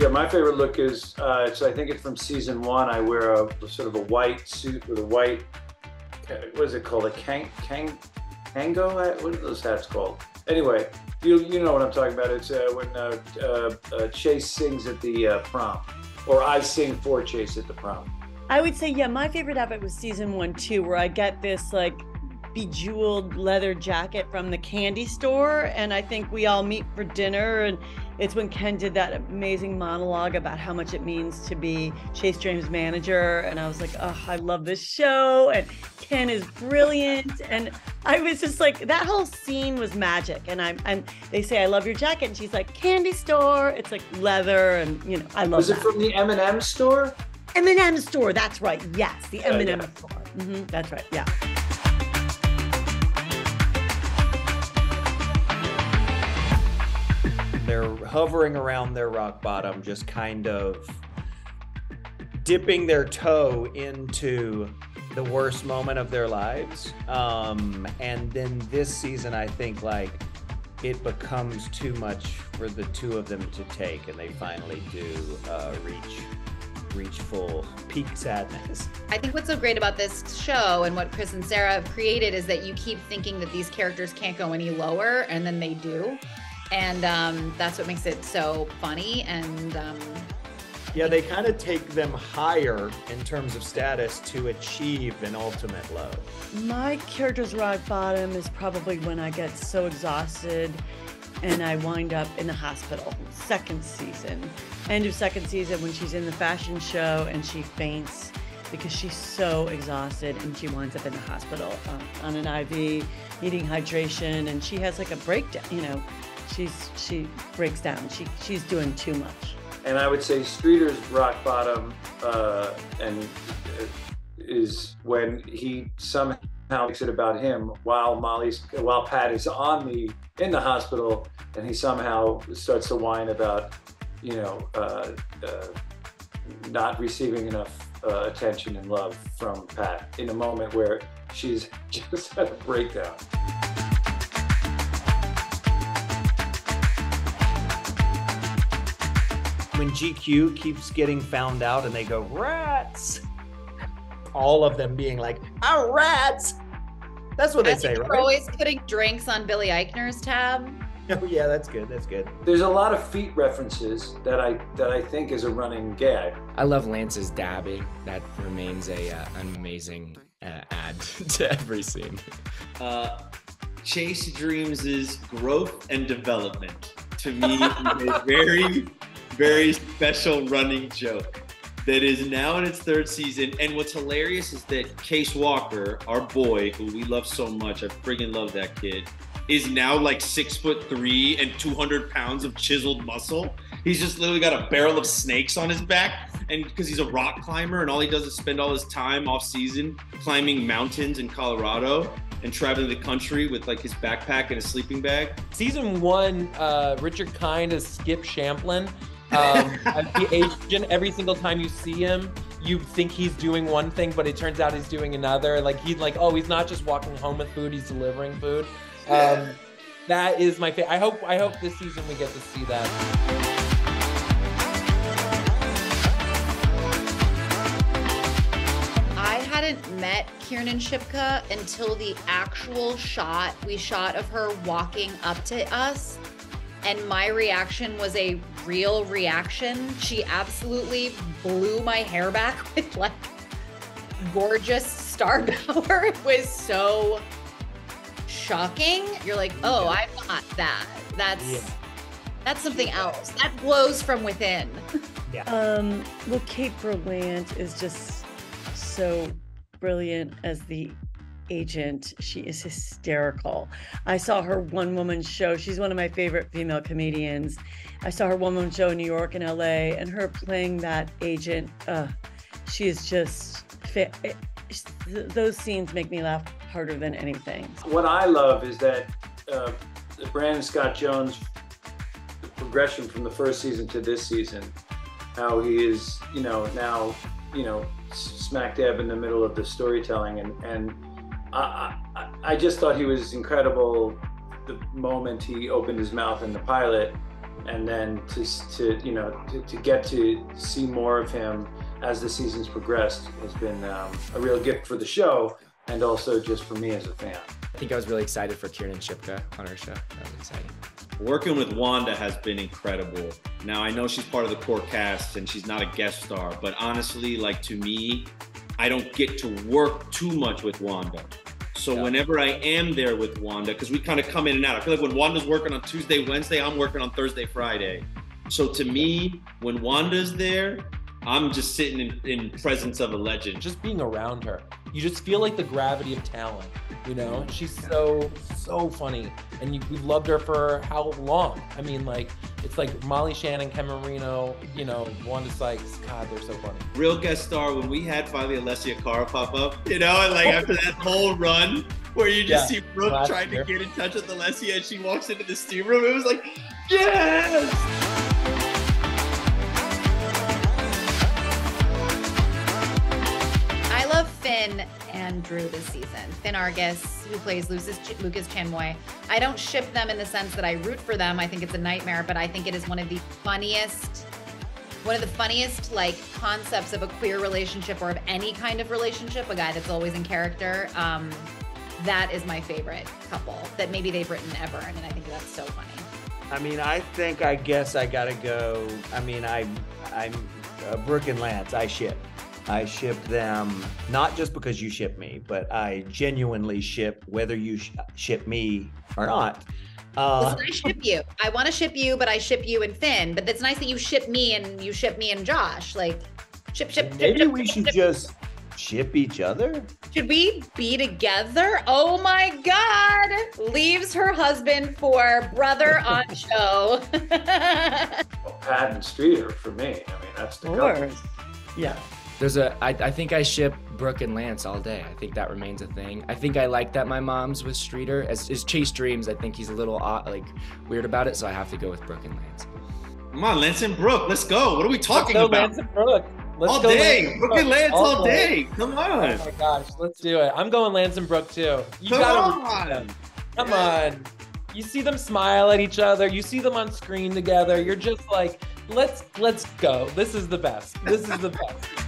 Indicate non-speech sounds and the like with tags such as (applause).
Yeah, my favorite look is uh, it's I think it's from season one. I wear a sort of a white suit with a white what is it called? A kang kang kango? What are those hats called? Anyway, you you know what I'm talking about. It's uh, when uh, uh, uh Chase sings at the uh, prom, or I sing for Chase at the prom. I would say yeah. My favorite outfit was season one too, where I get this like bejeweled leather jacket from the candy store and i think we all meet for dinner and it's when ken did that amazing monologue about how much it means to be chase dreams manager and i was like oh i love this show and ken is brilliant and i was just like that whole scene was magic and i'm and they say i love your jacket and she's like candy store. It's like leather and you know i love was it that. from the m&m store? M&m store that's right. Yes the m&m yeah. store. Mm-hmm, that's right yeah they're hovering around their rock bottom, just kind of dipping their toe into the worst moment of their lives. Um, and then this season, I think like it becomes too much for the two of them to take, and they finally do uh, reach reach full peak sadness. I think what's so great about this show and what Chris and Sarah have created is that you keep thinking that these characters can't go any lower, and then they do and um, that's what makes it so funny and um, yeah they kind of take them higher in terms of status to achieve an ultimate low my character's rock bottom is probably when i get so exhausted and i wind up in the hospital second season. End of second season when she's in the fashion show and she faints because she's so exhausted and she winds up in the hospital um, on an iv needing hydration and she has like a breakdown you know she's she breaks down. She she's doing too much. And I would say Streeter's rock bottom uh, and uh, is when he somehow makes it about him while Molly's while Pat is on the in the hospital and he somehow starts to whine about you know uh, uh, not receiving enough uh, attention and love from Pat in a moment where she's (laughs) just had a breakdown. When GQ keeps getting found out and they go, rats, all of them being like, oh, rats. That's what they say, right? always putting drinks on Billy Eichner's tab. (laughs) Oh yeah, that's good. That's good. There's a lot of feet references that I that I think is a running gag. I love Lance's dabbing. That remains a uh, an amazing uh, add (laughs) to every scene. Uh, Chase Dreams' growth and development to me is a very very special running joke that is now in its third season. And what's hilarious is that Case Walker, our boy, who we love so much, I friggin' love that kid, is now like six foot three and 200 pounds of chiseled muscle. He's just literally got a barrel of snakes on his back. And because he's a rock climber and all he does is spend all his time off season climbing mountains in Colorado and traveling the country with like his backpack and a sleeping bag. Season one, uh, Richard Kind is Skip Champlin um, the agent, every single time you see him, you think he's doing one thing, but it turns out he's doing another. Like he's like, oh, he's not just walking home with food; he's delivering food. Um, that is my favorite. I hope I hope this season we get to see that. I hadn't met Kiernan Shipka until the actual shot we shot of her walking up to us and my reaction was a real reaction. She absolutely blew my hair back (laughs) with like gorgeous star (laughs) power. It was so shocking. You're like, oh, I'm not that. That's yeah. that's something else. That glows from within. (laughs) Yeah. Um, well, Kate Berlant is just so brilliant as the agent. She is hysterical. I saw her one woman show. She's one of my favorite female comedians. I saw her one woman show in New York and LA, and her playing that agent. Uh, she is just. Eh, those scenes make me laugh harder than anything. What I love is that uh, Brandon Scott Jones progression from the first season to this season, how he is, you know, now, you know, smack dab in the middle of the storytelling and and I, I, just thought he was incredible the moment he opened his mouth in the pilot and then to to you know to, to get to see more of him as the seasons progressed has been um, a real gift for the show and also just for me as a fan. I think I was really excited for Kiernan Shipka on our show. That was exciting. Working with Wanda has been incredible. Now I know she's part of the core cast and she's not a guest star, but honestly, like to me, I don't get to work too much with Wanda. So Yeah. whenever I am there with Wanda, because we kind of come in and out. I feel like when Wanda's working on Tuesday, Wednesday, I'm working on Thursday, Friday. So to me, when Wanda's there, I'm just sitting in, in presence of a legend. just being around her. You just feel like the gravity of talent you know? Mm-hmm. She's so so funny. And you, we've loved her for how long? I mean like it's like molly shannon ken marino you know wanda sykes god they're so funny. Real guest star when we had finally Alessia Cara pop up, you know, and like after that whole run where you just Yeah, see Brooke trying year. to get in touch with Alessia and she walks into the steam room, it was like, yes! Finn and Drew this season. Finn Argus, who plays Lucas, Lucas Chanmoy. I don't ship them in the sense that I root for them. I think it's a nightmare, but I think it is one of the funniest, one of the funniest like concepts of a queer relationship or of any kind of relationship. A guy that's always in character. Um, that is my favorite couple that maybe they've written ever, and I think that's so funny. I mean, I think I guess I gotta go. I mean, I, I'm uh, Brooke and Lance. I ship. I ship them not just because you ship me, but I genuinely ship whether you sh- ship me or not. Uh, Listen, I ship you. I want to ship you, but I ship you and Finn. But it's nice that you ship me and you ship me and Josh. Like, ship, ship. ship, maybe ship, we ship, should ship. just ship each other. Should we be together? Oh my God! Leaves her husband for brother (laughs) on show. (laughs) Well, Pat and Streeter for me. I mean, that's the Of couple. course. Yeah. There's a. I, I think I ship Brooke and Lance all day. I think that remains a thing. I think I like that my mom's with Streeter. As is Chase Dreams, I think he's a little odd, like weird about it, so I have to go with Brooke and Lance. Come on, Lance and Brooke, let's go. What are we talking Let's go about? Lance and Brooke. Let's all go day. Lance Brooke and Lance all day. Come on. Oh my gosh, let's do it. I'm going Lance and Brooke too. You Come gotta on. them. Come on. You see them smile at each other. You see them on screen together. You're just like, let's let's go. This is the best. This is the best.